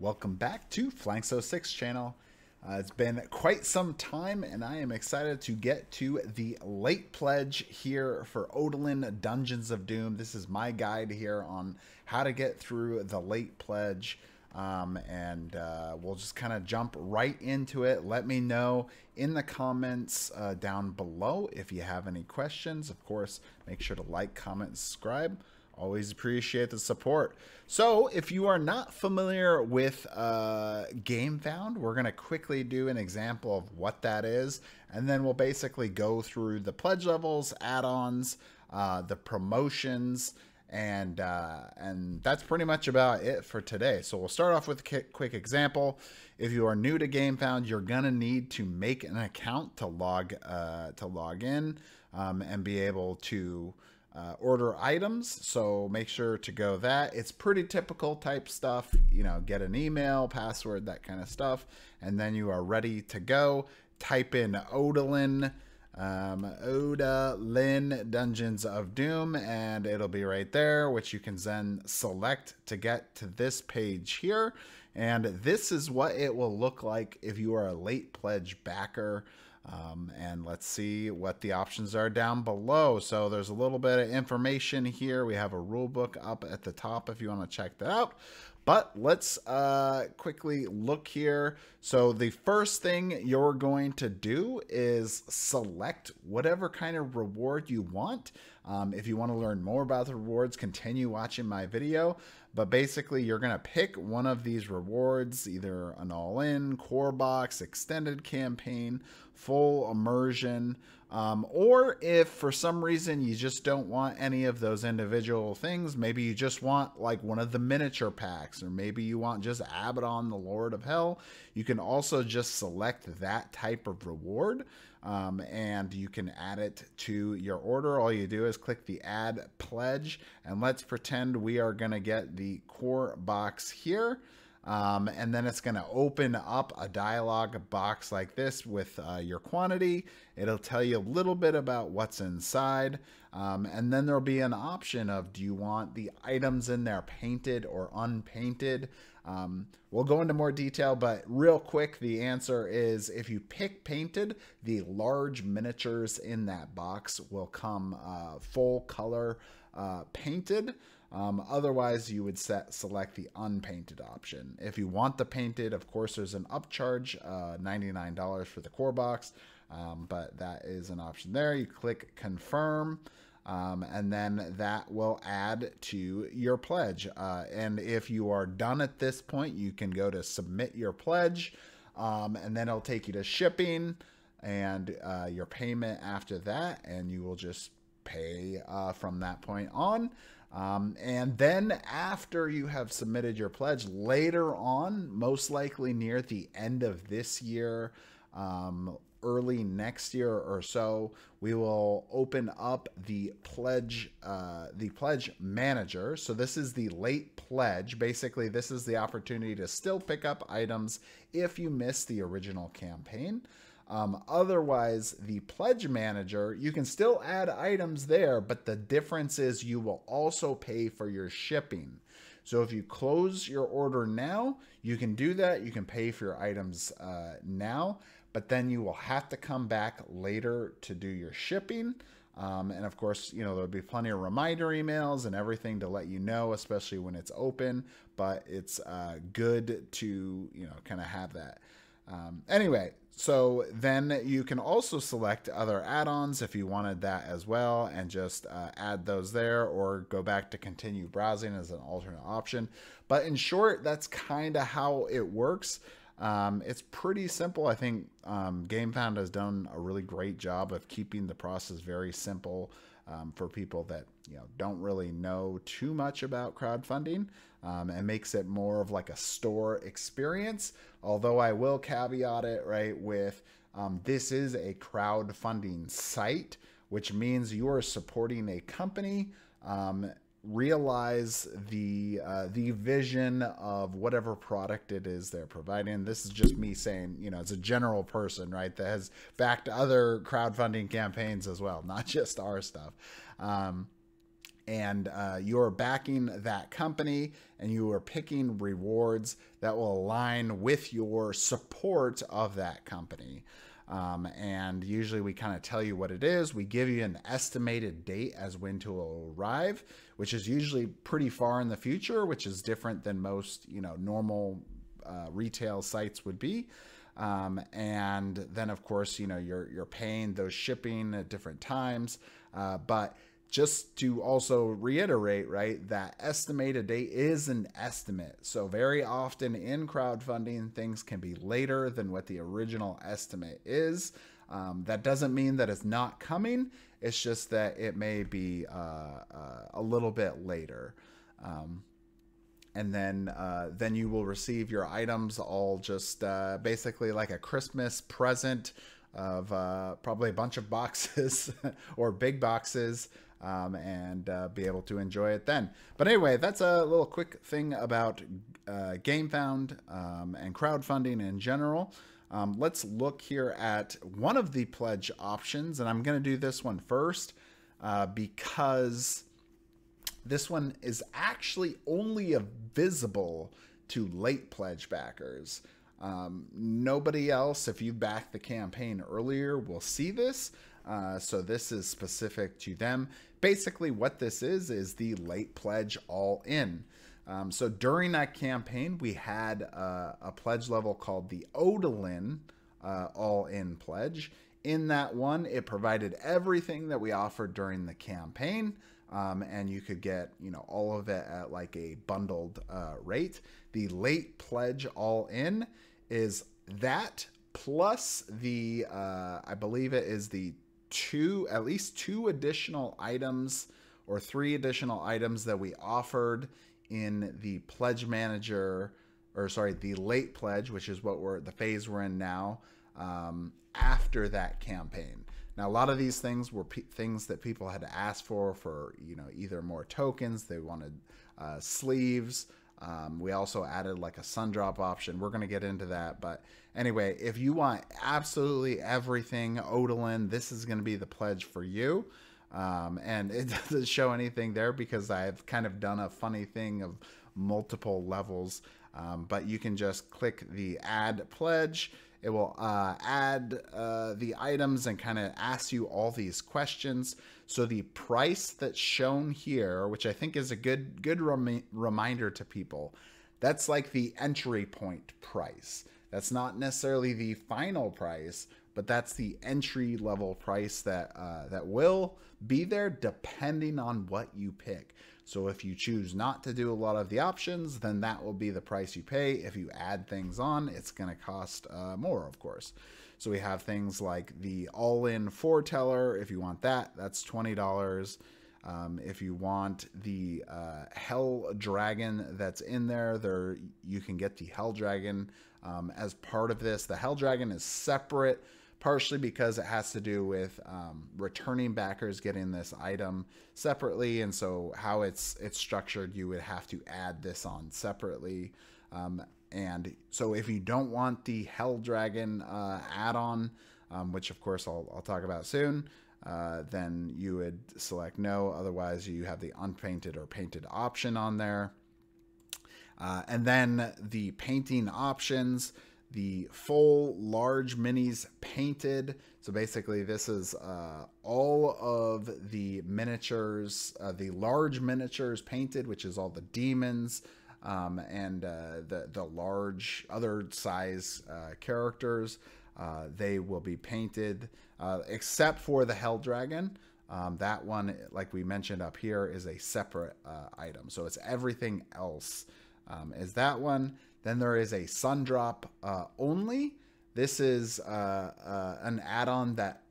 Welcome back to Phlanx06 channel. Uh, it's been quite some time and I am excited to get to the late pledge here for Odalin Dungeons of Doom. This is my guide here on how to get through the late pledge. Um, and uh, we'll just kind of jump right into it. Let me know in the comments uh, down below if you have any questions. Of course, make sure to like, comment, subscribe. Always appreciate the support. So, if you are not familiar with uh, GameFound, we're going to quickly do an example of what that is, and then we'll basically go through the pledge levels, add-ons, uh, the promotions, and uh, and that's pretty much about it for today. So we'll start off with a quick example. If you are new to GameFound, you're gonna need to make an account to log uh, to log in um, and be able to uh, order items. So make sure to go that. It's pretty typical type stuff. You know, get an email, password, that kind of stuff, and then you are ready to go. Type in Odalin, um, Odalin Dungeons of Doom, and it'll be right there, which you can then select to get to this page here. And this is what it will look like if you are a late pledge backer. Um, and let's see what the options are down below. So there's a little bit of information here. We have a rule book up at the top if you want to check that out. But let's uh, quickly look here. So the first thing you're going to do is select whatever kind of reward you want. Um, if you want to learn more about the rewards, continue watching my video. But basically, you're going to pick one of these rewards, either an all-in, core box, extended campaign, full immersion, um, or if for some reason you just don't want any of those individual things, maybe you just want like one of the miniature packs, or maybe you want just Abaddon, the Lord of Hell, you can also just select that type of reward um, and you can add it to your order. All you do is click the add pledge and let's pretend we are going to get the core box here. Um, and then it's going to open up a dialog box like this with uh, your quantity. It'll tell you a little bit about what's inside. Um, and then there'll be an option of do you want the items in there painted or unpainted? Um, we'll go into more detail, but real quick, the answer is if you pick painted, the large miniatures in that box will come uh, full color uh, painted. Um, otherwise, you would set select the unpainted option. If you want the painted, of course, there's an upcharge, uh, $99 for the core box, um, but that is an option there. You click confirm. Um, and then that will add to your pledge. Uh, and if you are done at this point, you can go to submit your pledge, um, and then it'll take you to shipping and uh, your payment after that, and you will just pay uh, from that point on. Um, and then after you have submitted your pledge, later on, most likely near the end of this year, um, early next year or so, we will open up the pledge, uh, the pledge manager. So this is the late pledge. Basically, this is the opportunity to still pick up items if you missed the original campaign. Um, otherwise, the pledge manager, you can still add items there, but the difference is you will also pay for your shipping. So if you close your order now, you can do that. You can pay for your items uh, now, but then you will have to come back later to do your shipping. Um, and of course, you know, there'll be plenty of reminder emails and everything to let you know, especially when it's open, but it's uh, good to, you know, kind of have that. Um, anyway, so then you can also select other add-ons if you wanted that as well and just uh, add those there or go back to continue browsing as an alternate option. But in short, that's kind of how it works. Um, it's pretty simple. I think um, GameFound has done a really great job of keeping the process very simple um, for people that you know don't really know too much about crowdfunding um, and makes it more of like a store experience. Although I will caveat it right with um, this is a crowdfunding site, which means you are supporting a company. Realize the uh, the vision of whatever product it is they're providing. This is just me saying, you know, as a general person, right, that has backed other crowdfunding campaigns as well, not just our stuff. Um, and uh, you're backing that company and you are picking rewards that will align with your support of that company. Um, and usually we kind of tell you what it is. We give you an estimated date as when to arrive, which is usually pretty far in the future, which is different than most, you know, normal uh, retail sites would be. Um, and then of course, you know, you're, you're paying those shipping at different times. Uh, but just to also reiterate, right, that estimated date is an estimate. So, very often in crowdfunding, things can be later than what the original estimate is. Um, that doesn't mean that it's not coming, it's just that it may be uh, uh, a little bit later. Um, and then uh, then you will receive your items all just uh, basically like a Christmas present of uh, probably a bunch of boxes or big boxes um, and uh, be able to enjoy it then. But anyway, that's a little quick thing about uh, GameFound um, and crowdfunding in general. Um, let's look here at one of the pledge options, and I'm going to do this one first uh, because this one is actually only visible to late pledge backers. Um, nobody else, if you backed the campaign earlier, will see this. Uh, so this is specific to them. Basically, what this is is the late pledge all in. Um, so during that campaign, we had uh, a pledge level called the Odalin uh, all in pledge. In that one, it provided everything that we offered during the campaign. Um, and you could get you know all of it at like a bundled uh, rate. The late pledge all in is that plus the uh, I believe it is the two, at least two additional items or three additional items that we offered in the pledge manager, or sorry, the late pledge, which is what we're the phase we're in now, um, after that campaign. Now, a lot of these things were things that people had asked for, for you know, either more tokens, they wanted uh, sleeves. Um, we also added like a Sundrop option. We're going to get into that, but Anyway, if you want absolutely everything Odalin, this is going to be the pledge for you. Um, and it doesn't show anything there because I've kind of done a funny thing of multiple levels. Um, but you can just click the add pledge. It will uh, add uh, the items and kind of ask you all these questions. So the price that's shown here, which I think is a good good rem reminder to people, that's like the entry point price. That's not necessarily the final price, but that's the entry level price that uh, that will be there depending on what you pick. So if you choose not to do a lot of the options, then that will be the price you pay. If you add things on, it's going to cost uh, more, of course. So we have things like the all-in Forteller. If you want that, that's twenty dollars. Um, if you want the uh, Hell Dragon that's in there, there you can get the Hell Dragon um, as part of this. The Hell Dragon is separate, partially because it has to do with um, returning backers getting this item separately, and so how it's it's structured, you would have to add this on separately. And so if you don't want the Hell Dragon uh, add-on, um, which of course I'll, I'll talk about soon, uh, then you would select no. Otherwise, you have the unpainted or painted option on there. Uh, and then the painting options, the full large minis painted. So basically, this is uh, all of the miniatures, uh, the large miniatures painted, which is all the demons um, and uh, the the large other size uh, characters. Uh, they will be painted, uh, except for the Hell Dragon. Um, that one, like we mentioned up here, is a separate uh, item. So it's everything else um, is that one. Then there is a Sundrop uh, only. This is an add-on that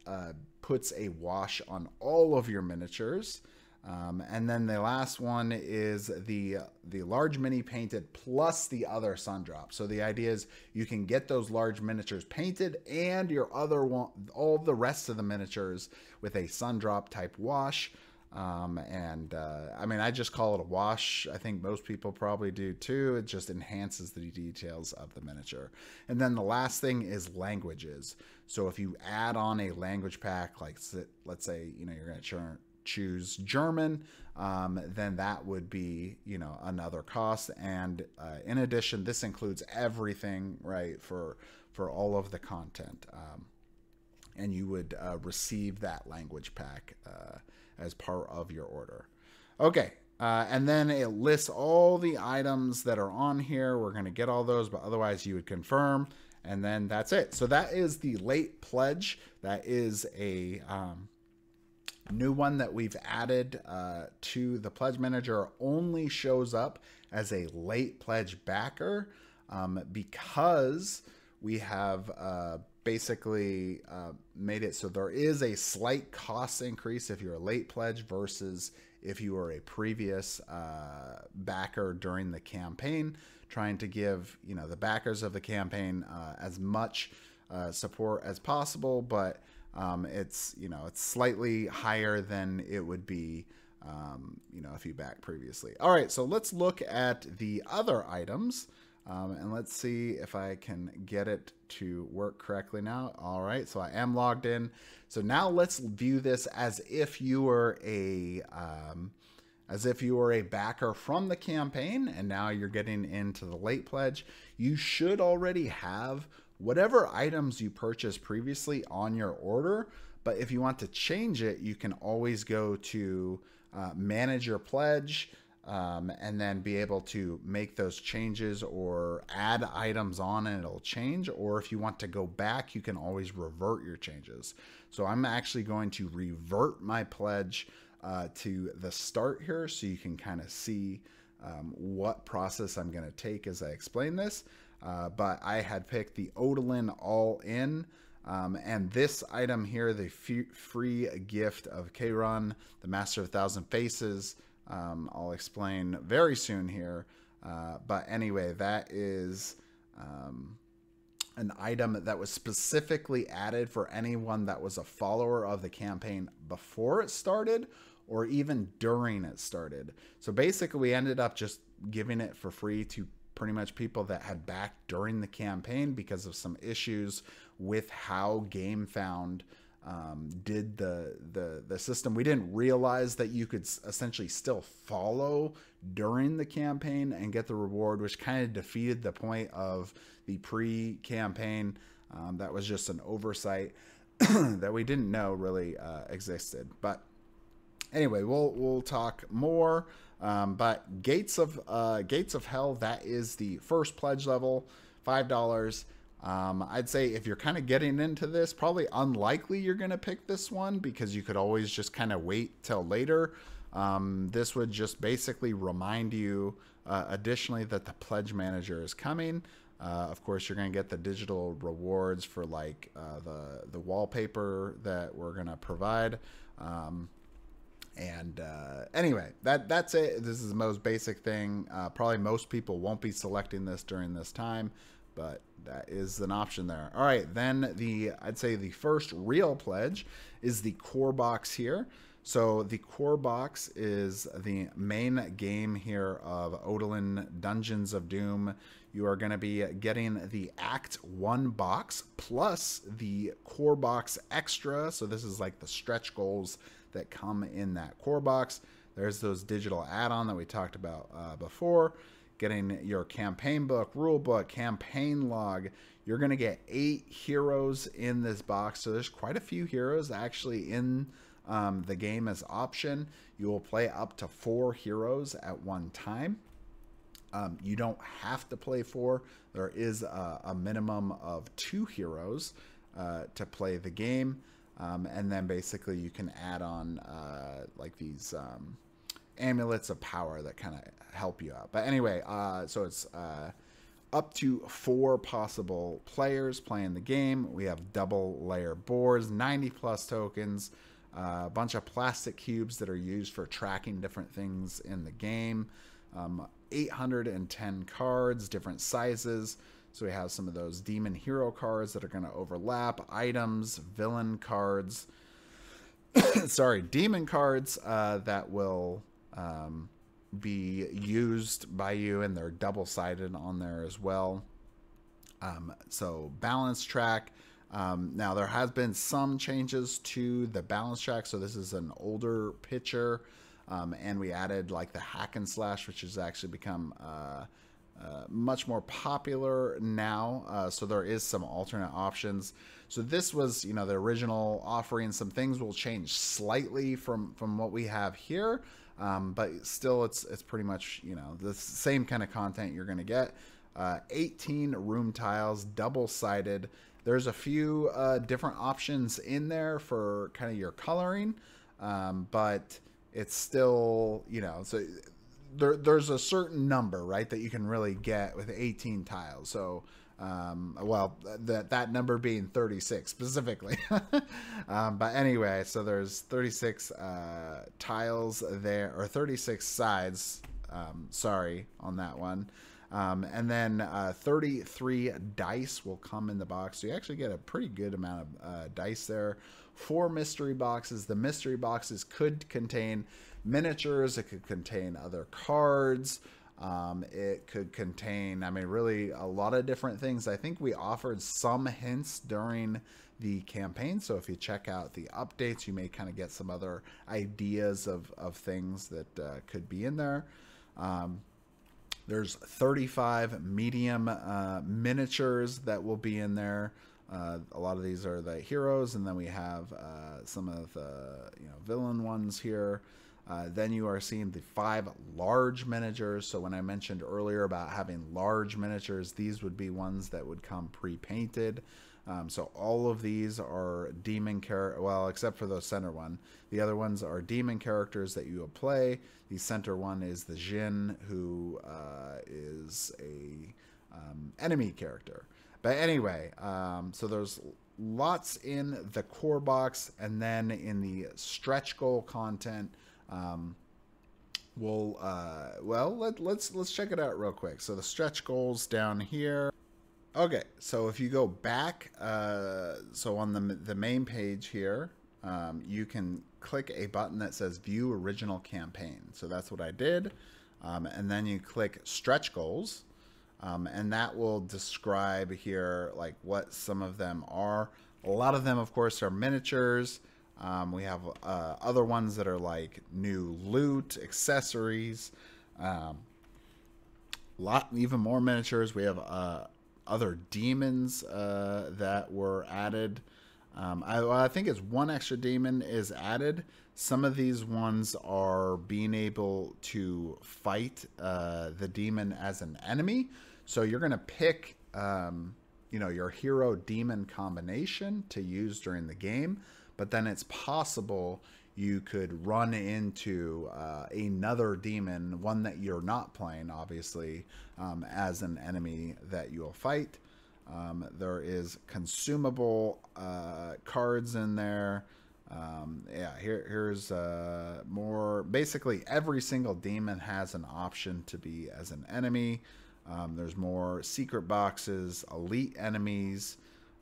puts a wash on all of your miniatures. Um, and then the last one is the the large mini painted plus the other Sundrop. So the idea is you can get those large miniatures painted and your other one, all the rest of the miniatures with a sun drop type wash. Um, and uh, I mean, I just call it a wash. I think most people probably do too. It just enhances the details of the miniature. And then the last thing is languages. So if you add on a language pack, like let's say you know you're going to choose German, um, then that would be you know another cost. And uh, in addition, this includes everything right for for all of the content. Um, and you would uh, receive that language pack uh, as part of your order. Okay, uh, and then it lists all the items that are on here. We're going to get all those, but otherwise you would confirm, and then that's it. So that is the late pledge. That is a um, new one that we've added uh, to the pledge manager. Only shows up as a late pledge backer um, because we have uh, basically uh, made it so there is a slight cost increase if you're a late pledge versus if you were a previous uh, backer during the campaign, trying to give you know the backers of the campaign uh, as much uh, support as possible, but um, it's you know it's slightly higher than it would be um, you know if you back previously. All right, so let's look at the other items. Um, and let's see if I can get it to work correctly now. All right, so I am logged in. So now let's view this as if you were a um, as if you were a backer from the campaign and now you're getting into the late pledge. You should already have whatever items you purchased previously on your order. But if you want to change it, you can always go to uh, manage your pledge um, and then be able to make those changes or add items on and it'll change. Or if you want to go back, you can always revert your changes. So I'm actually going to revert my pledge uh, to the start here so you can kind of see um, what process I'm going to take as I explain this. Uh, but I had picked the Odalin All In. Um, and this item here, the free gift of Kaerun, the Master of a Thousand Faces, um, I'll explain very soon here. Uh, but anyway, that is um, an item that was specifically added for anyone that was a follower of the campaign before it started or even during it started. So basically, we ended up just giving it for free to pretty much people that had backed during the campaign because of some issues with how GameFound um, did the, the the system. We didn't realize that you could essentially still follow during the campaign and get the reward, which kind of defeated the point of the pre-campaign. Um, that was just an oversight that we didn't know really uh, existed. But anyway, we'll we'll talk more. Um, but Gates of uh, Gates of Hell that is the first pledge level, five dollars. Um, I'd say if you're kind of getting into this, probably unlikely you're going to pick this one because you could always just kind of wait till later. Um, this would just basically remind you uh, additionally that the pledge manager is coming. Uh, of course, you're going to get the digital rewards for like uh, the the wallpaper that we're going to provide. Um, and uh, anyway, that that's it. This is the most basic thing. Uh, probably most people won't be selecting this during this time but that is an option there. All right, then the I'd say the first real pledge is the core box here. So the core box is the main game here of Odalin Dungeons of Doom. You are going to be getting the Act 1 box plus the core box extra. So this is like the stretch goals that come in that core box. There's those digital add-on that we talked about uh, before getting your campaign book, rule book, campaign log. You're going to get eight heroes in this box. So there's quite a few heroes actually in um, the game as option. You will play up to four heroes at one time. Um, you don't have to play four. There is a, a minimum of two heroes uh, to play the game. Um, and then basically you can add on uh, like these um, amulets of power that kind of help you out. But anyway, uh, so it's uh, up to four possible players playing the game. We have double layer boards, 90 plus tokens, uh, a bunch of plastic cubes that are used for tracking different things in the game, um, 810 cards, different sizes. So we have some of those demon hero cards that are going to overlap, items, villain cards. Sorry, demon cards uh, that will um, be used by you, and they're double sided on there as well. Um, so balance track, Um, now there has been some changes to the balance track, so this is an older picture, um, and we added like the hack and slash, which has actually become uh, uh, much more popular now. Uh, so there is some alternate options. So this was, you know, the original offering. Some things will change slightly from from what we have here, um, but still, it's it's pretty much you know the same kind of content you're going to get. Uh, 18 room tiles, double sided. There's a few uh, different options in there for kind of your coloring, um, but it's still you know so there, there's a certain number right that you can really get with 18 tiles. So um, well, that that number being 36 specifically. um, but anyway, so there's 36 uh, tiles there, or 36 sides. Um, sorry on that one. Um, and then uh, 33 dice will come in the box. So you actually get a pretty good amount of uh, dice there. Four mystery boxes. The mystery boxes could contain miniatures, it could contain other cards. Um, it could contain, I mean, really a lot of different things. I think we offered some hints during the campaign. So if you check out the updates, you may kind of get some other ideas of, of things that uh, could be in there. Um, there's 35 medium uh, miniatures that will be in there. Uh, a lot of these are the heroes, and then we have uh, some of the you know villain ones here. Uh, then you are seeing the five large miniatures. So when I mentioned earlier about having large miniatures, these would be ones that would come pre-painted. Um, so all of these are demon character, well, except for the center one. The other ones are demon characters that you will play. The center one is the Jin, who uh, is a um, enemy character. But anyway, um, so there's lots in the core box, and then in the stretch goal content, um, we'll uh, well let, let's let's check it out real quick. So the stretch goals down here. Okay, so if you go back, uh, so on the the main page here, um, you can click a button that says View Original Campaign. So that's what I did, um, and then you click Stretch Goals, um, and that will describe here like what some of them are. A lot of them, of course, are miniatures. Um, we have uh, other ones that are like new loot, accessories, um, lot even more miniatures. We have uh, other demons uh, that were added. Um, I, I, think it's one extra demon is added. Some of these ones are being able to fight uh, the demon as an enemy. So you're going to pick, um, you know, your hero demon combination to use during the game but then it's possible you could run into uh, another demon, one that you're not playing, obviously, um, as an enemy that you'll fight. Um, there is consumable uh, cards in there. Um, yeah, here, here's uh, more. Basically, every single demon has an option to be as an enemy. Um, there's more secret boxes, elite enemies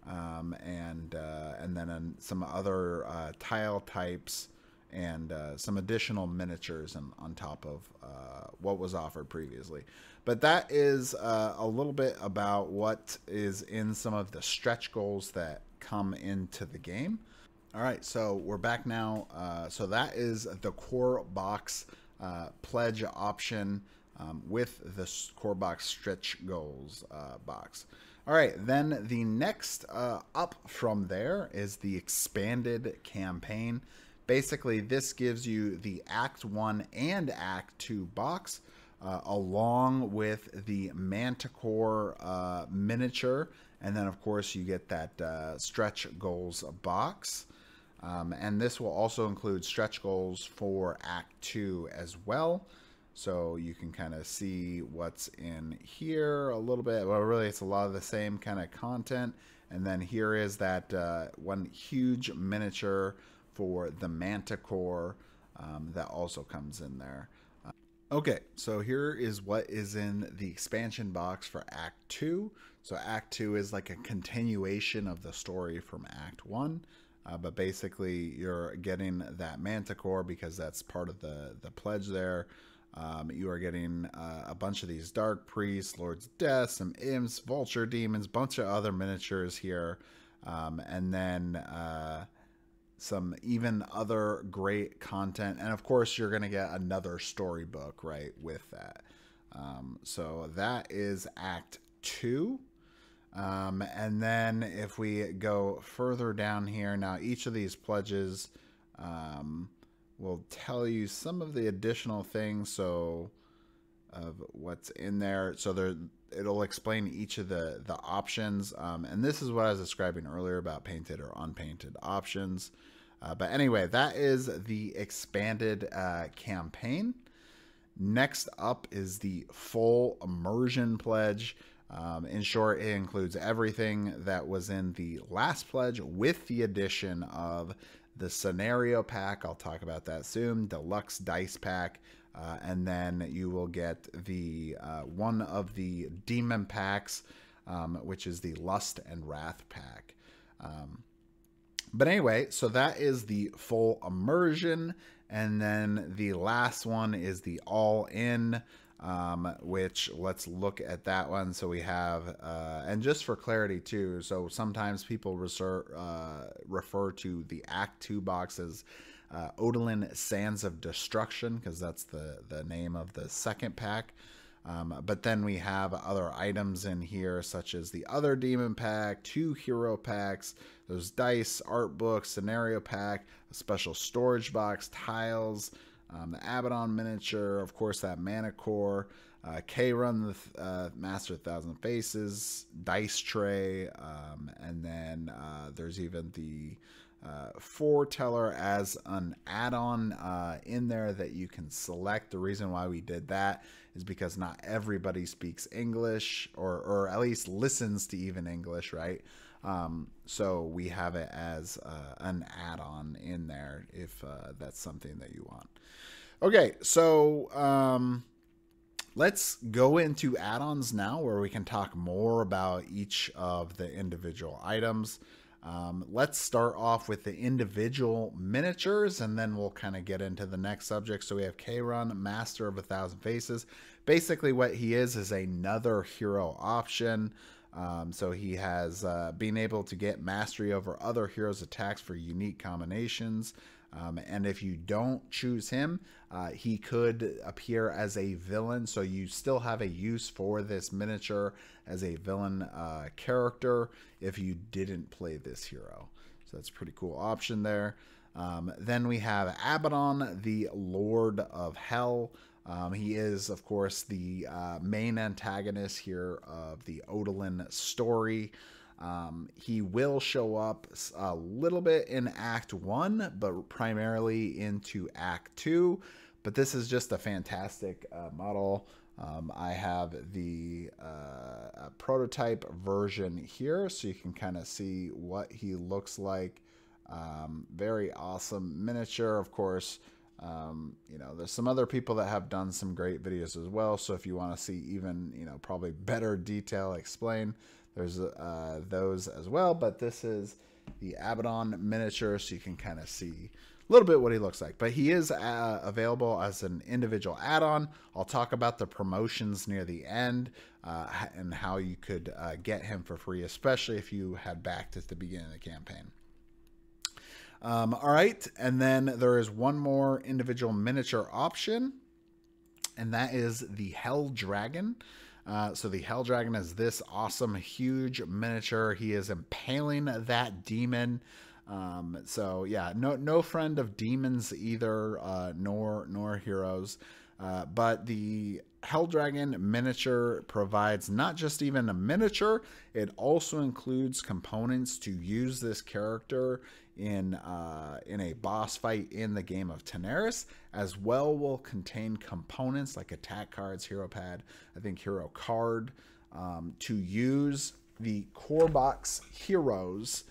um, and uh, and then some other uh, tile types and uh, some additional miniatures and on top of uh, what was offered previously. But that is uh, a little bit about what is in some of the stretch goals that come into the game. All right, so we're back now. Uh, so that is the core box pledge option um, with the core box stretch goals box. All right, then the next uh, up from there is the expanded campaign. Basically, this gives you the Act 1 and Act 2 box, uh, along with the Manticore uh, miniature. And then, of course, you get that uh, stretch goals box. Um, and this will also include stretch goals for Act 2 as well. So you can kind of see what's in here a little bit. Well, really, it's a lot of the same kind of content. And then here is that uh, one huge miniature for the Manticore um, that also comes in there. Okay, so here is what is in the expansion box for Act 2. So Act 2 is like a continuation of the story from Act 1. Uh, but basically, you're getting that Manticore because that's part of the, the pledge there. Um, you are getting uh, a bunch of these dark priests, lords death, some imps, vulture demons, bunch of other miniatures here. um, and then uh, some even other great content. And of course, you're going to get another storybook, right, with that. Um, so that is Act Two. Um, and then if we go further down here, now each of these pledges um, will tell you some of the additional things. So of what's in there. So there, it'll explain each of the the options. Um, and this is what I was describing earlier about painted or unpainted options. Uh, but anyway, that is the expanded uh, campaign. Next up is the full immersion pledge. Um, in short, it includes everything that was in the last pledge with the addition of the scenario pack. I'll talk about that soon. Deluxe dice pack. Uh, and then you will get the uh, one of the demon packs, um, which is the Lust and Wrath pack. Um, but anyway, so that is the full immersion. And then the last one is the all in, um, which let's look at that one. So we have, uh, and just for clarity too, so sometimes people reser- uh, refer to the Act 2 boxes uh, Odalin Sands of Destruction, because that's the, the name of the second pack. Um, but then we have other items in here, such as the other demon pack, two hero packs, those dice, art book, scenario pack, a special storage box, tiles, um, the Abaddon miniature, of course, that Manticore, uh, Kaerun, the uh, Master of Thousand Faces, dice tray, um, and then uh, there's even the uh, Forteller as an add-on uh, in there that you can select. The reason why we did that is because not everybody speaks English or, or at least listens to even English, right? Um, so we have it as uh, an add-on in there if uh, that's something that you want. Okay, so um, let's go into add-ons now where we can talk more about each of the individual items. Um, let's start off with the individual miniatures and then we'll kind of get into the next subject. So we have Kaerun, Master of a Thousand Faces. Basically what he is is another hero option. Um, so he has uh, been able to get mastery over other heroes' attacks for unique combinations. Um, and if you don't choose him, uh, he could appear as a villain. So you still have a use for this miniature as a villain uh, character if you didn't play this hero. So that's a pretty cool option there. Um, then we have Abaddon, the Lord of Hell. Um, he is, of course, the uh, main antagonist here of the Odalin story. Um, he will show up a little bit in Act 1, but primarily into Act 2. But this is just a fantastic uh, model. Um, I have the uh, prototype version here, so you can kind of see what he looks like. Um, very awesome miniature, of course. Um, you know, there's some other people that have done some great videos as well. So if you want to see even, you know, probably better detail explain, there's uh, those as well, but this is the Abaddon miniature, so you can kind of see a little bit what he looks like. But he is uh, available as an individual add-on. I'll talk about the promotions near the end uh, and how you could uh, get him for free, especially if you had backed at the beginning of the campaign. Um, all right, and then there is one more individual miniature option, and that is the Hell Dragon. Uh, so the Hell Dragon is this awesome, huge miniature. He is impaling that demon. Um, so yeah, no no friend of demons either, uh, nor nor heroes. Uh, but the Hell Dragon miniature provides not just even a miniature, it also includes components to use this character in uh, in a boss fight in the game of Tanares, as well will contain components like attack cards, hero pad, I think hero card, um, to use the core box heroes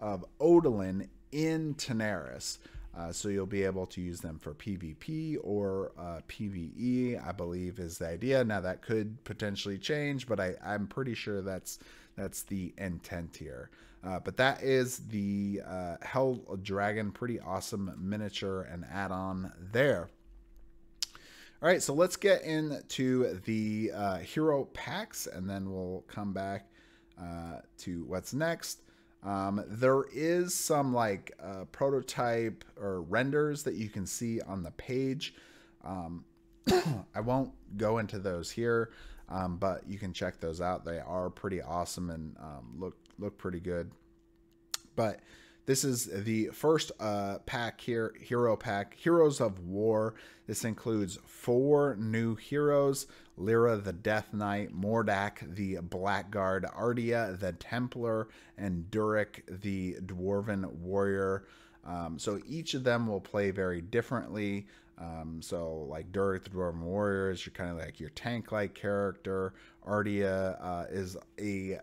of Odalin in Tanares. Uh, so you'll be able to use them for PvP or uh, PvE, I believe is the idea. Now that could potentially change, but I, I'm pretty sure that's that's the intent here. Uh, but that is the uh, Hell Dragon, pretty awesome miniature and add-on there. All right, so let's get into the uh, hero packs, and then we'll come back uh, to what's next. Um, there is some like uh, prototype or renders that you can see on the page. Um, I won't go into those here, um, but you can check those out. They are pretty awesome and um, look look pretty good. But this is the first uh, pack here, hero pack, Heroes of War. This includes four new heroes Lyra the Death Knight, Mordak the Blackguard, Ardia the Templar, and Durik the Dwarven Warrior. Um, so each of them will play very differently. Um, so like Durik the Dwarven Warrior is your kind of like your tank-like character. Ardia uh, is a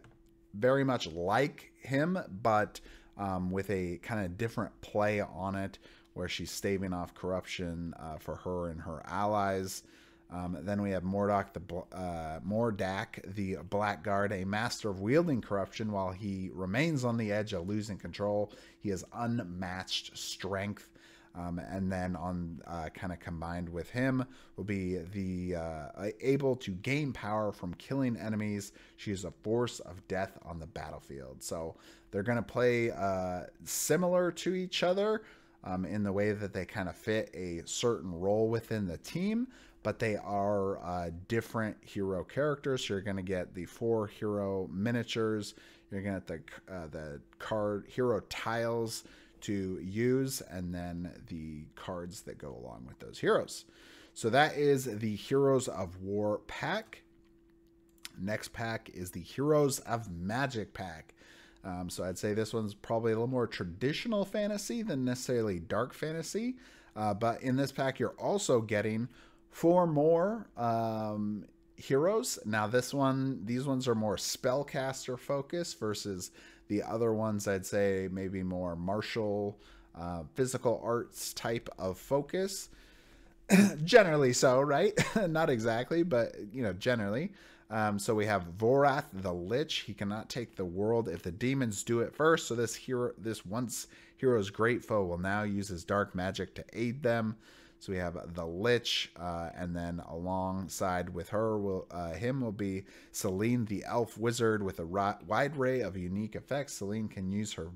very much like him, but um, with a kind of different play on it, where she's staving off corruption uh, for her and her allies. Um, then we have Mordock the uh, Mordak the Blackguard, a master of wielding corruption while he remains on the edge of losing control. He has unmatched strength. Um, and then on uh, kind of combined with him will be the uh, able to gain power from killing enemies. She is a force of death on the battlefield. So they're going to play uh, similar to each other um, in the way that they kind of fit a certain role within the team, but they are uh, different hero characters. So you're going to get the four hero miniatures. You're going to get the uh, the card hero tiles to use, and then the cards that go along with those heroes. So that is the Heroes of War pack. Next pack is the Heroes of Magic pack. Um, so I'd say this one's probably a little more traditional fantasy than necessarily dark fantasy. Uh, but in this pack, you're also getting four more um, heroes. Now, this one, these ones are more spellcaster focused versus the other ones. I'd say maybe more martial, uh, physical arts type of focus. generally so, right? Not exactly, but you know, generally. Um, so we have Vorath the Lich. He cannot take the world if the demons do it first. So this hero, this once hero's great foe, will now use his dark magic to aid them. So we have the Lich, uh, and then alongside with her, will uh, him will be Selene the Elf Wizard with a wide array of unique effects. Selene can use her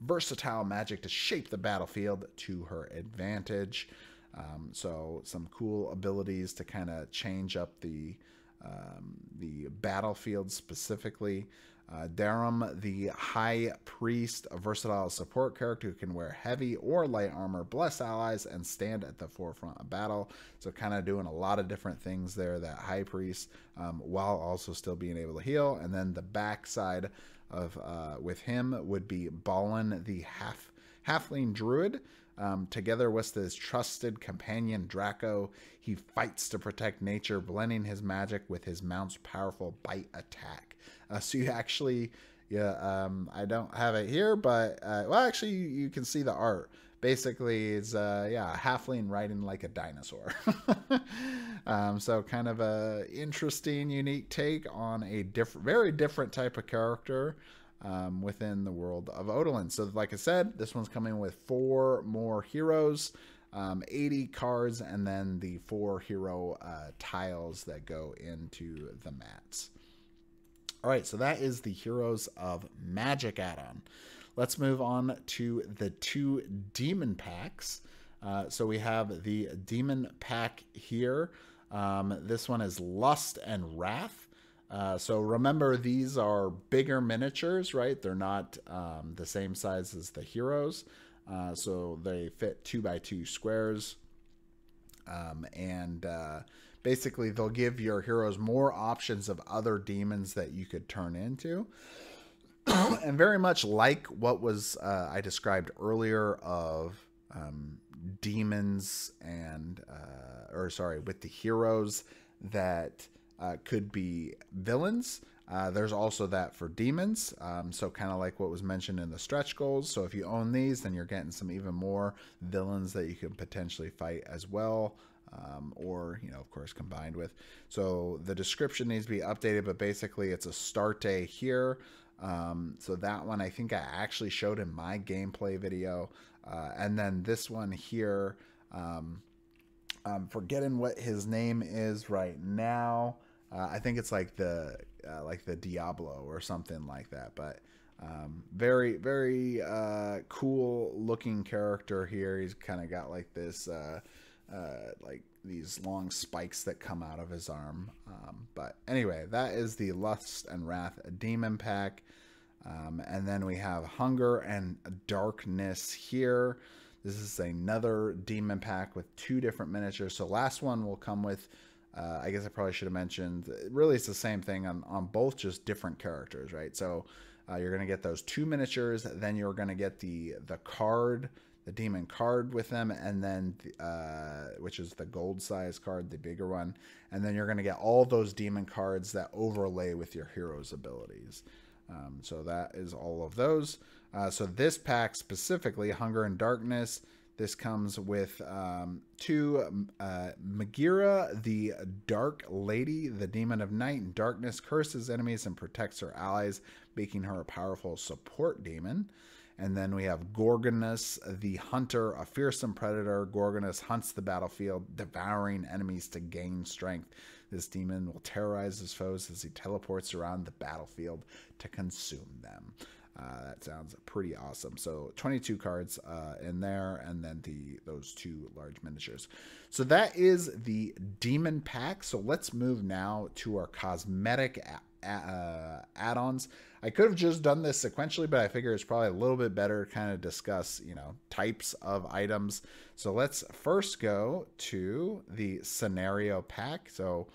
versatile magic to shape the battlefield to her advantage. Um, so some cool abilities to kind of change up the um, the battlefield specifically. Uh, Darum, the High Priest, a versatile support character who can wear heavy or light armor, bless allies, and stand at the forefront of battle. So, kind of doing a lot of different things there, that High Priest, um, while also still being able to heal. And then the backside of uh, with him would be Balin, the half halfling druid. Um, together with his trusted companion Draco, he fights to protect nature, blending his magic with his mount's powerful bite attack. Uh, so you actually, yeah, um, I don't have it here, but uh, well, actually, you, you, can see the art. Basically, it's uh, yeah, a halfling riding like a dinosaur. um, so kind of a interesting, unique take on a different, very different type of character um, within the world of Odalin. So, like I said, this one's coming with four more heroes, um, 80 cards, and then the four hero uh, tiles that go into the mats. All right, so that is the Heroes of Magic add-on. Let's move on to the two demon packs. Uh, so we have the demon pack here. Um, this one is Lust and Wrath. Uh, so remember, these are bigger miniatures, right? They're not um, the same size as the heroes. Uh, so they fit two by two squares. Um, and uh, basically, they'll give your heroes more options of other demons that you could turn into. and very much like what was uh, I described earlier of um, demons and, uh, or sorry, with the heroes that uh, could be villains. Uh, there's also that for demons. Um, so kind of like what was mentioned in the stretch goals. So if you own these, then you're getting some even more villains that you can potentially fight as well. Um, or, you know, of course, combined with. So the description needs to be updated, but basically it's a start day here. Um, so that one I think I actually showed in my gameplay video. Uh, and then this one here, um, I'm forgetting what his name is right now. Uh, I think it's like the uh, like the Diablo or something like that. But Um, very, very uh, cool looking character here. He's kind of got like this, uh, like these long spikes that come out of his arm. Um, but anyway, that is the Lust and Wrath Demon Pack. Um, and then we have Hunger and Darkness here. This is another demon pack with two different miniatures. So last one will come with, uh, I guess I probably should have mentioned, really it's the same thing on, on both, just different characters, right? So uh, you're going to get those two miniatures, then you're going to get the the card, the demon card with them, and then uh, which is the gold size card, the bigger one, and then you're going to get all those demon cards that overlay with your hero's abilities. Um, so that is all of those. Uh, so this pack specifically, Hunger and Darkness, this comes with um, two uh, Magira, the Dark Lady, the Demon of Night and Darkness, curses enemies and protects her allies, making her a powerful support demon. And then we have Gorgonus, the Hunter, a fearsome predator. Gorgonus hunts the battlefield, devouring enemies to gain strength. This demon will terrorize his foes as he teleports around the battlefield to consume them. Uh, that sounds pretty awesome. So 22 cards uh, in there, and then the those two large miniatures. So that is the demon pack. So let's move now to our cosmetic uh, add-ons. I could have just done this sequentially, but I figure it's probably a little bit better kind of discuss, you know, types of items. So let's first go to the scenario pack. So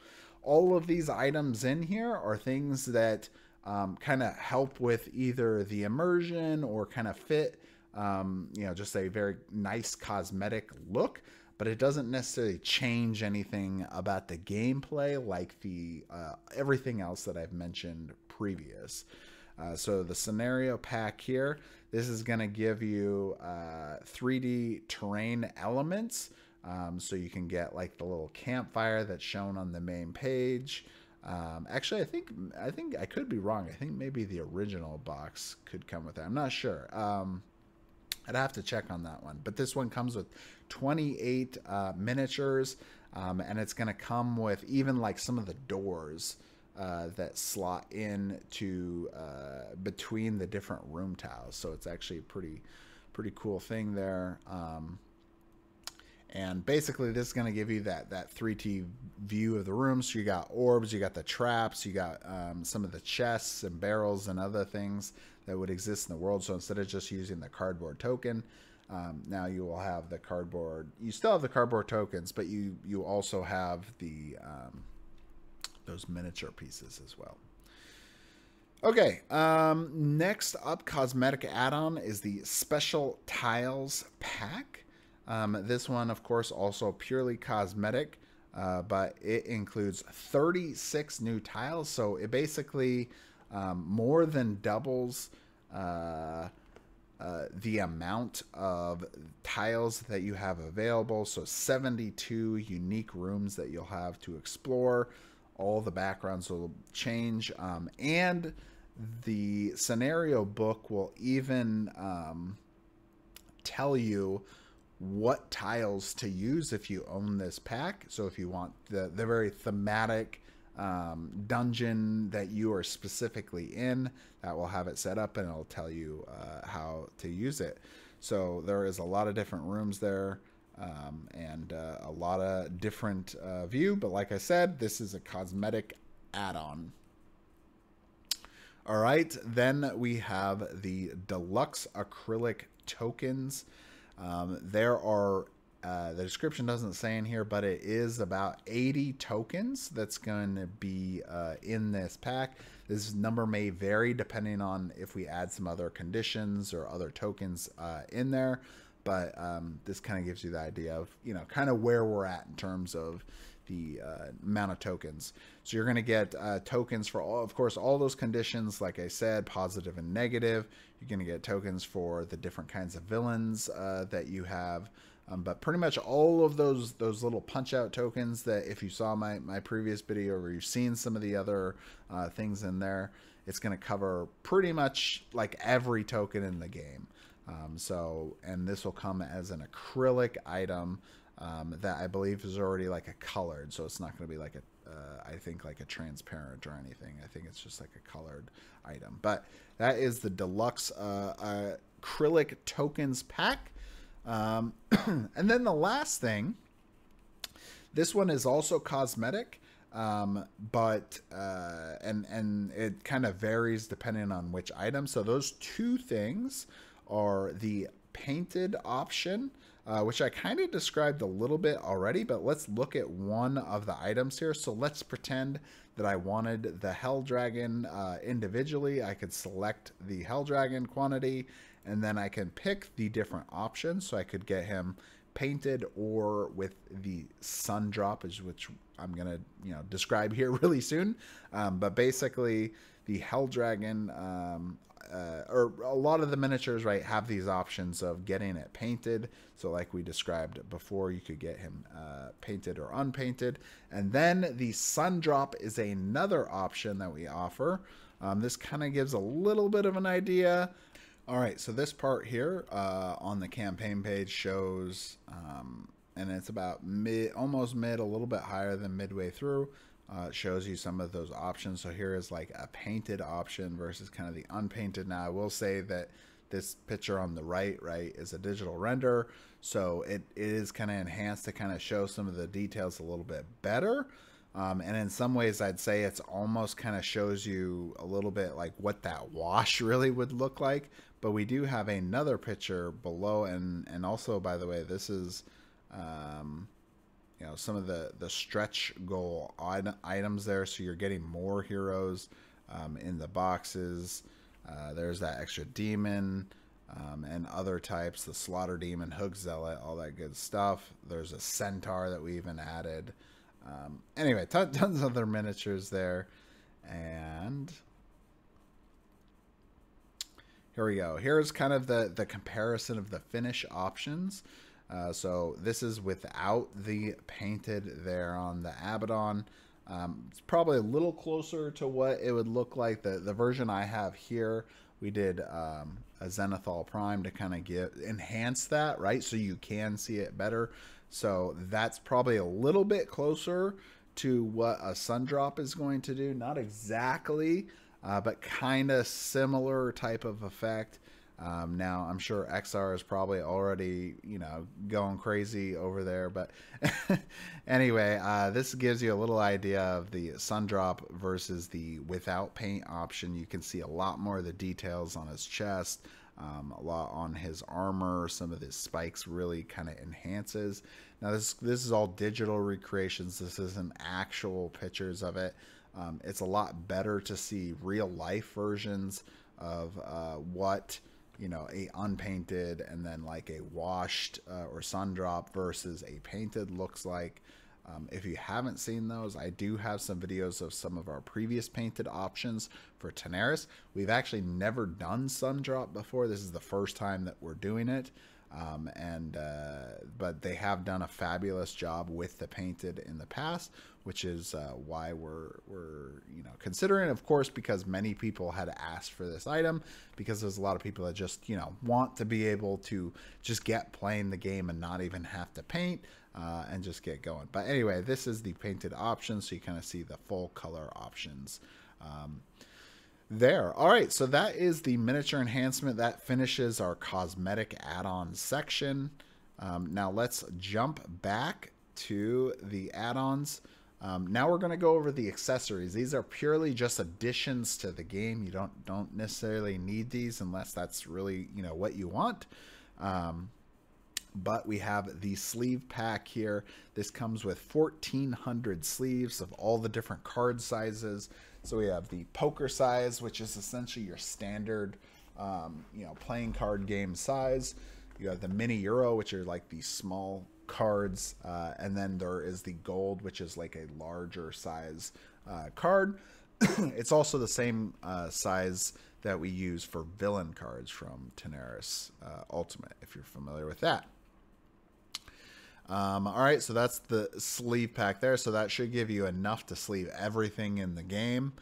all of these items in here are things that um, kind of help with either the immersion or kind of fit, um, you know, just a very nice cosmetic look. But it doesn't necessarily change anything about the gameplay like the uh, everything else that I've mentioned previous. Uh, so the scenario pack here, this is going to give you uh, 3D terrain elements. Um, so you can get like the little campfire that's shown on the main page. Um, actually, I think I think I could be wrong. I think maybe the original box could come with that. I'm not sure. Um, I'd have to check on that one. But this one comes with 28 uh, miniatures, um, and it's going to come with even like some of the doors uh, that slot in to uh, between the different room tiles. So it's actually a pretty pretty cool thing there. Um, and basically this is going to give you that that 3D view of the room. So you got orbs, you got the traps, you got um, some of the chests and barrels and other things that would exist in the world. So instead of just using the cardboard token, um, now you will have the cardboard. You still have the cardboard tokens, but you you also have the um, those miniature pieces as well. Okay, um, next up, cosmetic add-on is the Special Tiles Pack. Um, this one, of course, also purely cosmetic, uh, but it includes 36 new tiles. So it basically um, more than doubles uh, uh, the amount of tiles that you have available. So 72 unique rooms that you'll have to explore. All the backgrounds will change. Um, and the scenario book will even um, tell you what tiles to use if you own this pack. So if you want the, the very thematic um, dungeon that you are specifically in, that will have it set up and it'll tell you uh, how to use it. So there is a lot of different rooms there. Um, and uh, a lot of different uh, view, but like I said, this is a cosmetic add-on. All right, then we have the deluxe acrylic tokens. Um, there are, uh, the description doesn't say in here, but it is about 80 tokens that's going to be uh, in this pack. This number may vary depending on if we add some other conditions or other tokens uh, in there. But um, this kind of gives you the idea of, you know, kind of where we're at in terms of the uh, amount of tokens. So you're going to get uh, tokens for all, of course, all those conditions, like I said, positive and negative. You're going to get tokens for the different kinds of villains that you have. Um, but pretty much all of those those little punch out tokens that if you saw my, my previous video or you've seen some of the other uh, things in there, it's going to cover pretty much like every token in the game. Um, so, and this will come as an acrylic item um, that I believe is already like a colored, so it's not going to be like a, uh, I think like a transparent or anything. I think it's just like a colored item. But that is the deluxe uh, acrylic tokens pack. Um, and then the last thing, this one is also cosmetic. Um, but uh, and and it kind of varies depending on which item. So those two things are the painted option, uh, which I kind of described a little bit already, but let's look at one of the items here. So let's pretend that I wanted the Hell Dragon uh, individually. I could select the Hell Dragon quantity, and then I can pick the different options. So I could get him painted or with the Sundrop, which I'm gonna you know describe here really soon. Um, but basically, the Hell Dragon um, uh, or a lot of the miniatures, right, have these options of getting it painted. So, like we described before, you could get him uh, painted or unpainted. And then the Sundrop is another option that we offer. Um, this kind of gives a little bit of an idea. All right, so this part here uh, on the campaign page shows, um, and it's about mid, almost mid, a little bit higher than midway through uh, shows you some of those options. So here is like a painted option versus kind of the unpainted. Now I will say that this picture on the right, right, is a digital render. So it, it is kind of enhanced to kind of show some of the details a little bit better. Um, and in some ways, I'd say it's almost kind of shows you a little bit like what that wash really would look like. But we do have another picture below, and and also by the way, this is um, you know some of the the stretch goal items there. So you're getting more heroes um, in the boxes. Uh, there's that extra demon um, and other types the slaughter demon hook zealot all that good stuff. There's a centaur that we even added. Um, anyway tons of other miniatures there. And here we go here's kind of the the comparison of the finish options uh, so this is without the painted there on the Abaddon. Um, it's probably a little closer to what it would look like. The, the version I have here, we did um, a Zenithal Prime to kind of get enhance that, right? So you can see it better. So that's probably a little bit closer to what a Sundrop is going to do. Not exactly, uh, but kind of similar type of effect. Um, now I'm sure XR is probably already you know going crazy over there, but anyway, uh, this gives you a little idea of the Sundrop versus the without paint option. You can see a lot more of the details on his chest. Um, a lot on his armor, some of his spikes really kind of enhances. Now this this is all digital recreations. This isn't actual pictures of it. Um, it's a lot better to see real life versions of uh, what you know a unpainted and then like a washed uh, or Sundrop versus a painted looks like um, if you haven't seen those, I do have some videos of some of our previous painted options for Tanares. We've actually never done Sundrop before. This is the first time that we're doing it. Um, and uh, but they have done a fabulous job with the painted in the past, which is uh, why we're we're you know considering, of course, because many people had asked for this item because there's a lot of people that just you know want to be able to just get playing the game and not even have to paint uh, and just get going. But anyway, this is the painted option, so you kind of see the full color options. Um, there. All right, so that is the miniature enhancement. That finishes our cosmetic add-on section. Um, now let's jump back to the add-ons. Um, now we're going to go over the accessories. These are purely just additions to the game. You don't don't necessarily need these unless that's really you know what you want. Um, but we have the sleeve pack here. This comes with 1,400 sleeves of all the different card sizes. So we have the poker size, which is essentially your standard, um, you know, playing card game size. You have the mini euro, which are like the small cards, uh, and then there is the gold, which is like a larger size uh, card. it's also the same uh, size that we use for villain cards from Tanares uh, Ultimate, if you're familiar with that. Um, all right, so that's the sleeve pack there. So that should give you enough to sleeve everything in the game.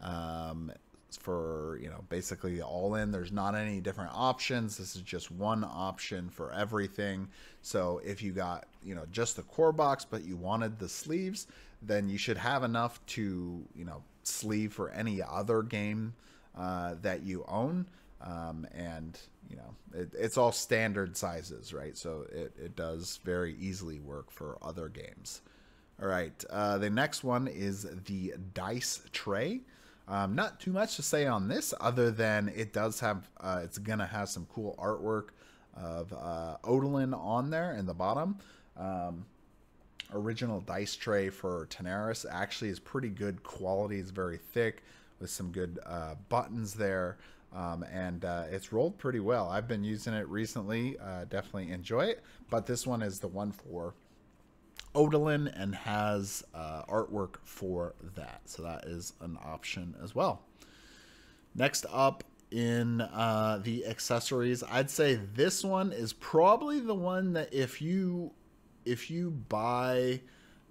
Um, for you know basically all in. There's not any different options. This is just one option for everything. So if you got you know just the core box but you wanted the sleeves then you should have enough to you know sleeve for any other game uh, that you own. Um, and you know it, it's all standard sizes right? So it, it does very easily work for other games. All right uh, the next one is the dice tray um, not too much to say on this other than it does have, uh, it's going to have some cool artwork of uh, Odalin on there in the bottom. Um, original dice tray for Tanares actually is pretty good quality. It's very thick with some good uh, buttons there. Um, and uh, it's rolled pretty well. I've been using it recently. Uh, definitely enjoy it. But this one is the one for Odalin and has uh, artwork for that. So that is an option as well. Next up in uh, the accessories, I'd say this one is probably the one that if you if you buy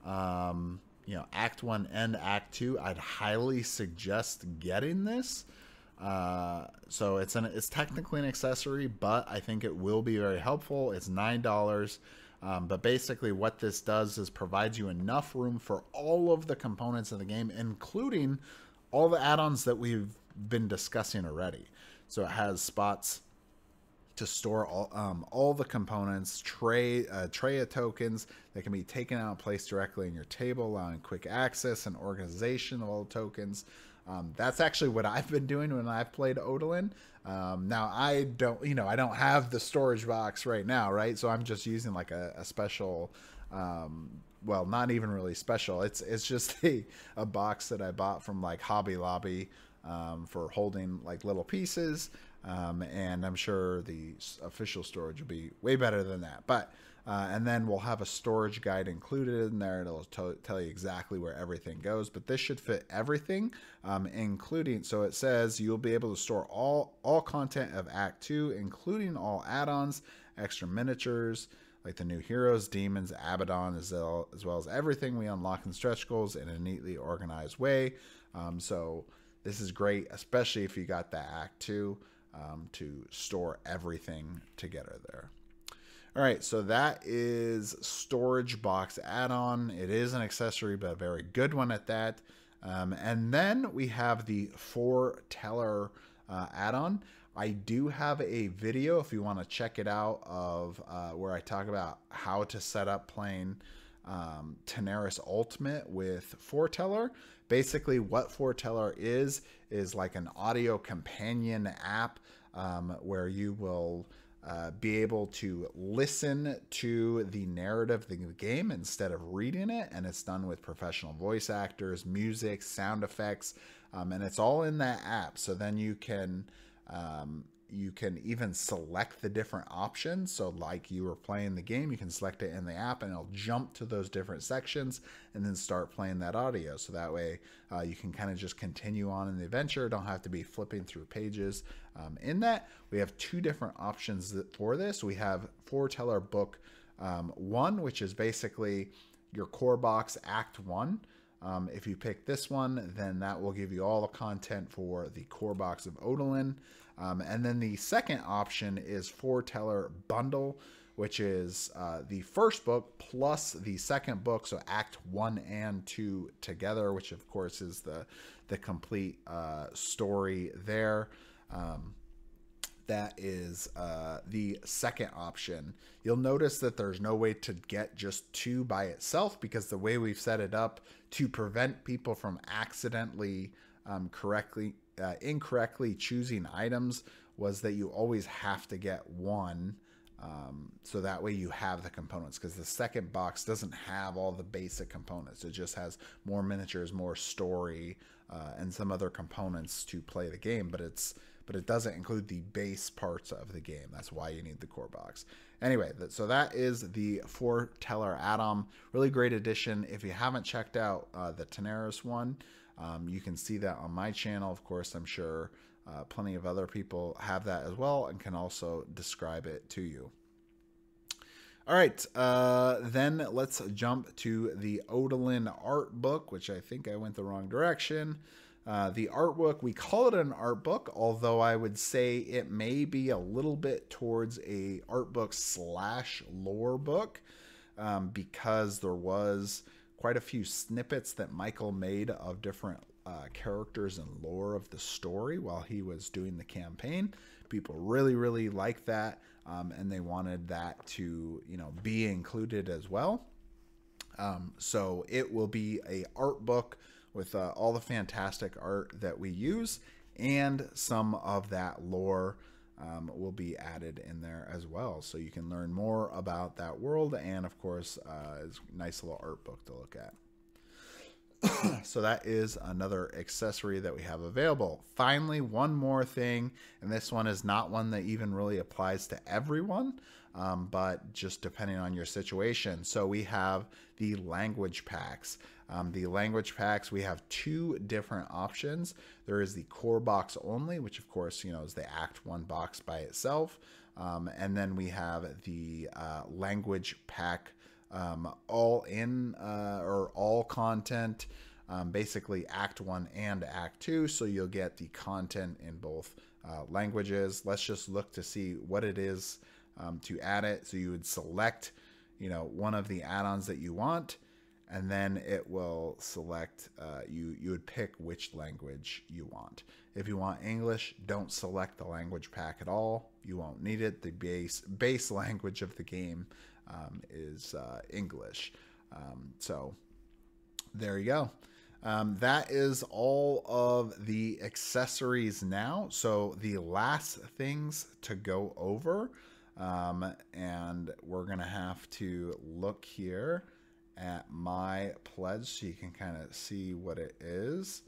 um, you know Act One and Act Two, I'd highly suggest getting this. Uh, so it's an it's technically an accessory, but I think it will be very helpful. It's nine dollars. Um, but basically, what this does is provides you enough room for all of the components of the game, including all the add-ons that we've been discussing already. So it has spots to store all um, all the components, tray uh, tray of tokens that can be taken out and placed directly in your table, allowing quick access and organization of all the tokens. Um, that's actually what I've been doing when I've played Odalin. Um, now I don't, you know, I don't have the storage box right now, right? So I'm just using like a, a special, um, well, not even really special. It's it's just a, a box that I bought from like Hobby Lobby um, for holding like little pieces. Um, and I'm sure the official storage will be way better than that. But uh, and then we'll have a storage guide included in there. It'll tell you exactly where everything goes. But this should fit everything, um, including. So it says you'll be able to store all all content of Act Two, including all add-ons, extra miniatures like the new heroes, demons, Abaddon, as well as, well as everything we unlock in stretch goals in a neatly organized way. Um, so this is great, especially if you got that Act Two um, to store everything together there. All right, so that is storage box add-on. It is an accessory, but a very good one at that. Um, and then we have the Forteller uh, add-on. I do have a video if you want to check it out of uh, where I talk about how to set up playing um, Tanares Ultimate with Forteller. Basically, what Forteller is is like an audio companion app um, where you will uh, be able to listen to the narrative of the game instead of reading it. And it's done with professional voice actors, music, sound effects, um, and it's all in that app. So then you can um, you can even select the different options. So, like you were playing the game, you can select it in the app and it'll jump to those different sections and then start playing that audio. So that way uh, you can kind of just continue on in the adventure, don't have to be flipping through pages. Um, in that, we have two different options for this. We have Forteller Book um, 1, which is basically your core box Act 1. Um, if you pick this one, then that will give you all the content for the core box of Odalin. Um, and then the second option is Forteller Bundle, which is uh, the first book plus the second book, so Act One and Two together, which of course is the the complete uh, story there. Um, that is uh, the second option. You'll notice that there's no way to get just two by itself because the way we've set it up to prevent people from accidentally um, correctly uh, incorrectly choosing items was that you always have to get one. Um, so that way you have the components because the second box doesn't have all the basic components. It just has more miniatures, more story, uh, and some other components to play the game. But it's but it doesn't include the base parts of the game. That's why you need the core box. Anyway, so that is the Forteller add-on. Really great addition. If you haven't checked out uh, the Tanares one, um, you can see that on my channel. Of course, I'm sure uh, plenty of other people have that as well and can also describe it to you. All right, uh, then let's jump to the Odalin art book, which I think I went the wrong direction. Uh, the art book, we call it an art book, although I would say it may be a little bit towards a art book slash lore book um, because there was quite a few snippets that Michael made of different uh, characters and lore of the story while he was doing the campaign. People really, really liked that, um, and they wanted that to, you know, be included as well. Um, so it will be a art book with uh, all the fantastic art that we use, and some of that lore um, will be added in there as well. So you can learn more about that world, and of course, uh, it's a nice little art book to look at. so that is another accessory that we have available. Finally, one more thing, and this one is not one that even really applies to everyone, um, but just depending on your situation. So we have the language packs. Um, the language packs, we have two different options. There is the core box only, which of course, you know, is the Act 1 box by itself. Um, and then we have the uh, language pack um, all in uh, or all content, um, basically Act 1 and Act 2. So you'll get the content in both uh, languages. Let's just look to see what it is um, to add it. So you would select, you know, one of the add-ons that you want, and then it will select. Uh, you you would pick which language you want. If you want English, don't select the language pack at all. You won't need it. The base base language of the game um, is uh, English. Um, so there you go. Um, that is all of the accessories now. So the last things to go over um, and we're to have to look here at my pledge so you can kind of see what it is.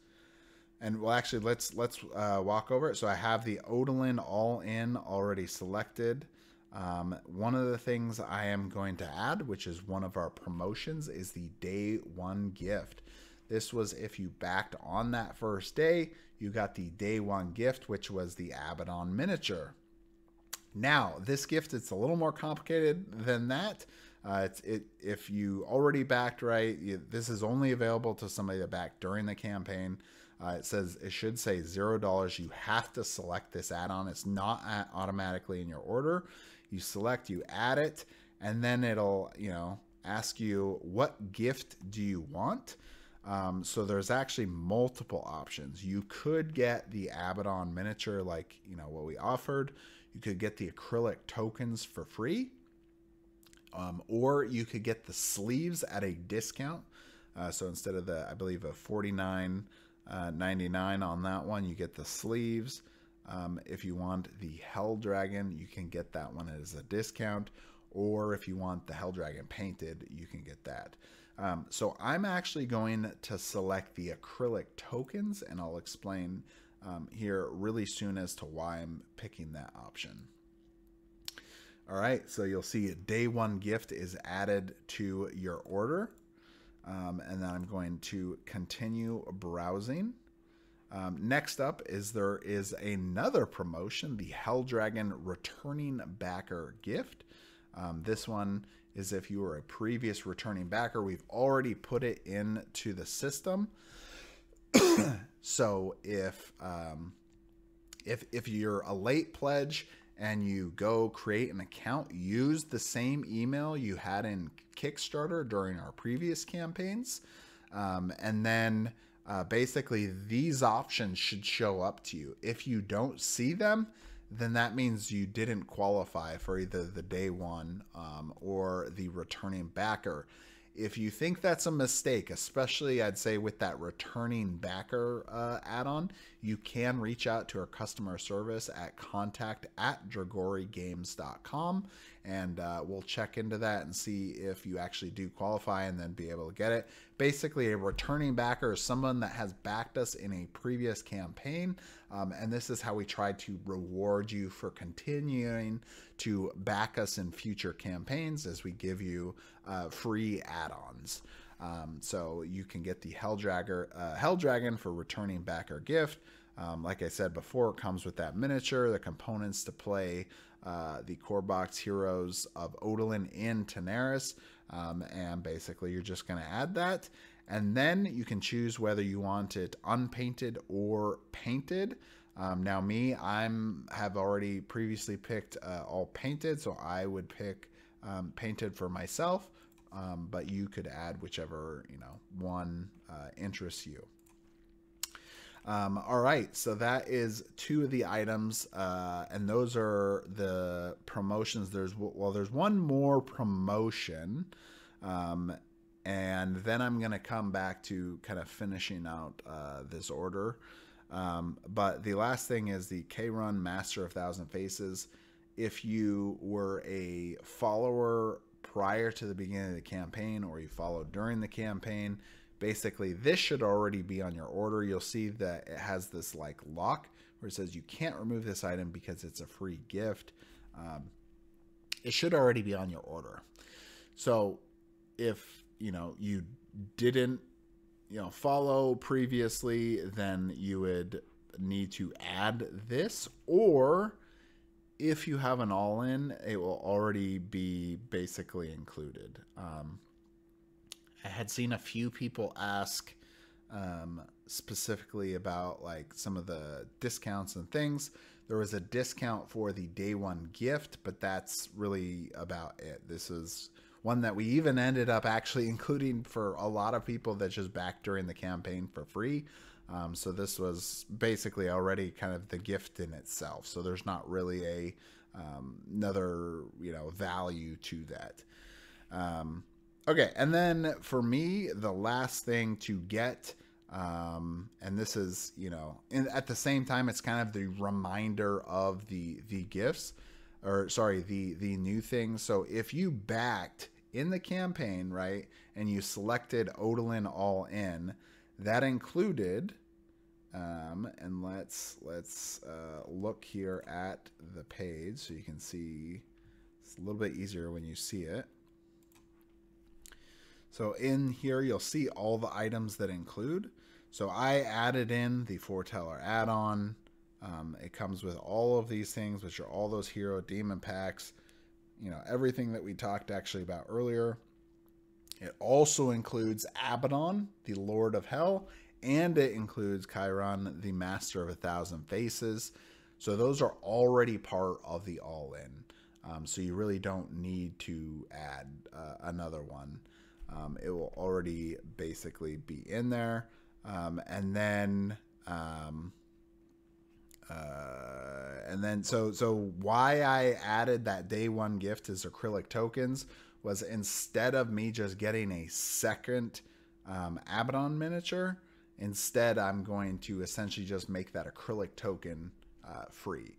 And well, actually, let's let's uh, walk over it. So I have the Odalin All In already selected. Um, one of the things I am going to add, which is one of our promotions, is the day one gift. This was if you backed on that first day, you got the day one gift, which was the Abaddon miniature. Now, this gift, it's a little more complicated than that. Uh, it, if you already backed right, you, this is only available to somebody that backed during the campaign. Uh, it says it should say zero dollars. You have to select this add-on. It's not automatically in your order. You select, you add it, and then it'll you know ask you what gift do you want. Um, so there's actually multiple options. You could get the Abaddon miniature, like you know what we offered. You could get the acrylic tokens for free, um, or you could get the sleeves at a discount. Uh, so instead of the, I believe, a forty nine uh, ninety nine on that one, you get the sleeves. Um, if you want the Hell Dragon, you can get that one as a discount. Or if you want the Hell Dragon painted, you can get that. Um, so I'm actually going to select the acrylic tokens, and I'll explain um, here really soon as to why I'm picking that option. All right, so you'll see day one gift is added to your order. Um, and then I'm going to continue browsing. Um, next up is there is another promotion, the Hell Dragon Returning Backer Gift. Um, this one is if you were a previous returning backer, we've already put it into the system. So if um, if if you're a late pledge and you go create an account, use the same email you had in Kickstarter during our previous campaigns, um, and then uh, basically these options should show up to you. If you don't see them, then that means you didn't qualify for either the day one um, or the returning backer if you think that's a mistake, especially I'd say with that returning backer uh, add on, you can reach out to our customer service at contact at dragorigames.com and uh, we'll check into that and see if you actually do qualify and then be able to get it. Basically, a returning backer is someone that has backed us in a previous campaign, um, and this is how we try to reward you for continuing to back us in future campaigns as we give you uh, free add-ons. Um, so you can get the Hell, uh, for returning backer gift. Um, like I said before, it comes with that miniature, the components to play uh, the core box heroes of Odalin in Tanares. Um, and basically, you're just going to add that. And then you can choose whether you want it unpainted or painted. Um, now me, I'm have already previously picked uh, all painted, so I would pick um, painted for myself. Um, but you could add whichever you know one uh, interests you. Um, all right, so that is two of the items, uh, and those are the promotions. There's well, there's one more promotion, um, and then I'm gonna come back to kind of finishing out uh, this order. Um, but the last thing is the Kaerun Master of Thousand Faces. If you were a follower prior to the beginning of the campaign, or you followed during the campaign, basically this should already be on your order. You'll see that it has this like lock where it says you can't remove this item because it's a free gift. Um, it should already be on your order. So if you know you didn't you know follow previously, then you would need to add this or if you have an all in, it will already be basically included. Um, I had seen a few people ask um, specifically about like some of the discounts and things. There was a discount for the day one gift, but that's really about it. This is one that we even ended up actually including for a lot of people that just backed during the campaign for free. Um, so this was basically already kind of the gift in itself. So there's not really a um, another you know value to that. Um, Okay, and then for me, the last thing to get, um, and this is you know, in, at the same time, it's kind of the reminder of the the gifts, or sorry, the the new things. So if you backed in the campaign, right, and you selected Odalin All In, that included. Um, and let's let's uh, look here at the page so you can see. It's a little bit easier when you see it. So in here, you'll see all the items that include. So I added in the Forteller add-on. Um, it comes with all of these things, which are all those hero demon packs. You know, everything that we talked actually about earlier. It also includes Abaddon, the Lord of Hell, and it includes Kaerun, the Master of a Thousand Faces. So those are already part of the all-in. Um, so you really don't need to add uh, another one um, it will already basically be in there. Um, and then, um, uh, and then, so, so why I added that day one gift as acrylic tokens was instead of me just getting a second um, Abaddon miniature, instead I'm going to essentially just make that acrylic token uh, free.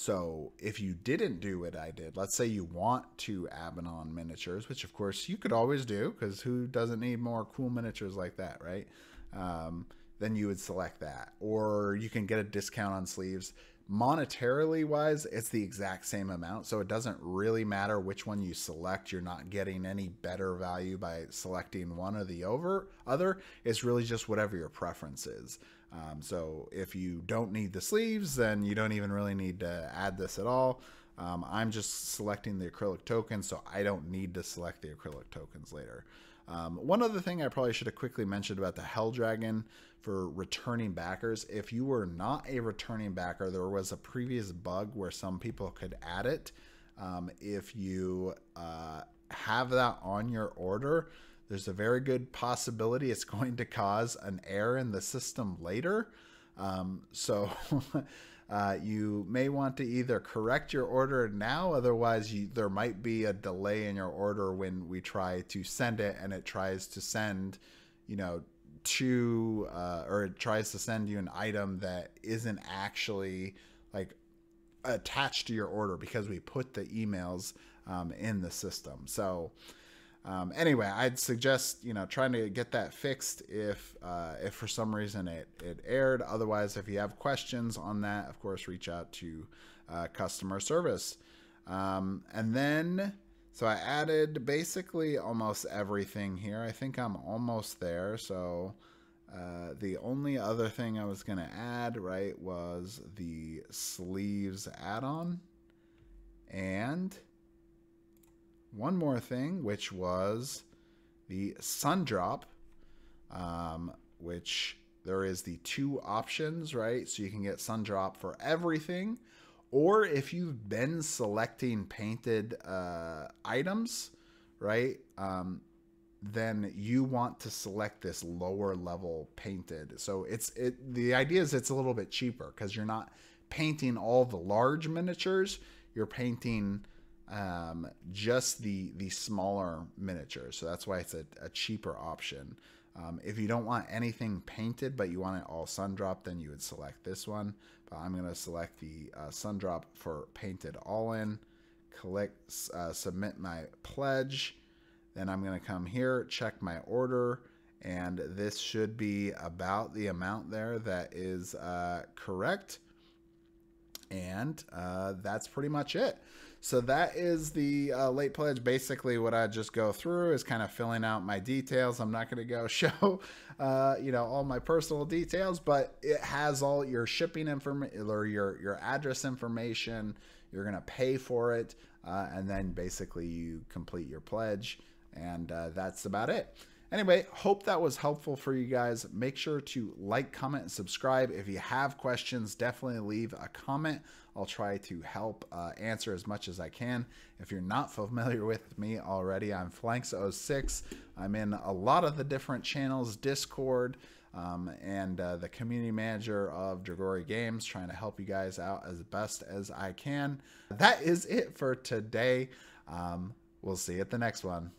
So if you didn't do what I did, let's say you want two Abaddon miniatures, which of course you could always do because who doesn't need more cool miniatures like that, right? Um, then you would select that. Or you can get a discount on sleeves. Monetarily wise, it's the exact same amount. So it doesn't really matter which one you select. You're not getting any better value by selecting one or the over other. It's really just whatever your preference is. Um, so if you don't need the sleeves, then you don't even really need to add this at all. Um, I'm just selecting the acrylic tokens, so I don't need to select the acrylic tokens later. Um, one other thing I probably should have quickly mentioned about the Hell Dragon for returning backers. If you were not a returning backer, there was a previous bug where some people could add it. Um, if you uh, have that on your order, there's a very good possibility it's going to cause an error in the system later. Um, so uh, you may want to either correct your order now, otherwise you, there might be a delay in your order when we try to send it and it tries to send, you know, to uh, or it tries to send you an item that isn't actually like attached to your order because we put the emails um, in the system. So um, anyway, I'd suggest you know trying to get that fixed if uh, if for some reason it it aired. Otherwise, if you have questions on that, of course, reach out to uh, customer service. Um, and then, so I added basically almost everything here. I think I'm almost there. So uh, the only other thing I was going to add, right, was the sleeves add-on. And one more thing, which was the Sundrop. um, which there is the two options, right? So you can get Sundrop for everything, or if you've been selecting painted uh, items, right? Um, then you want to select this lower level painted. So it's it the idea is it's a little bit cheaper because you're not painting all the large miniatures. You're painting um, just the the smaller miniature. So that's why it's a, a cheaper option. Um, if you don't want anything painted, but you want it all Sundrop, then you would select this one. But I'm going to select the uh, Sundrop for painted all in. Click uh, submit my pledge. Then I'm going to come here, check my order, and this should be about the amount there that is uh, correct. And uh, that's pretty much it. So that is the uh, late pledge. Basically, what I just go through is kind of filling out my details. I'm not going to go show, uh, you know, all my personal details, but it has all your shipping information or your your address information. You're going to pay for it, uh, and then basically you complete your pledge, and uh, that's about it. Anyway, hope that was helpful for you guys. Make sure to like, comment, and subscribe. If you have questions, definitely leave a comment. I'll try to help uh, answer as much as I can. If you're not familiar with me already, I'm Phlanx06. I'm in a lot of the different channels, Discord, um, and uh, the community manager of Dragori Games, trying to help you guys out as best as I can. That is it for today. Um, we'll see you at the next one.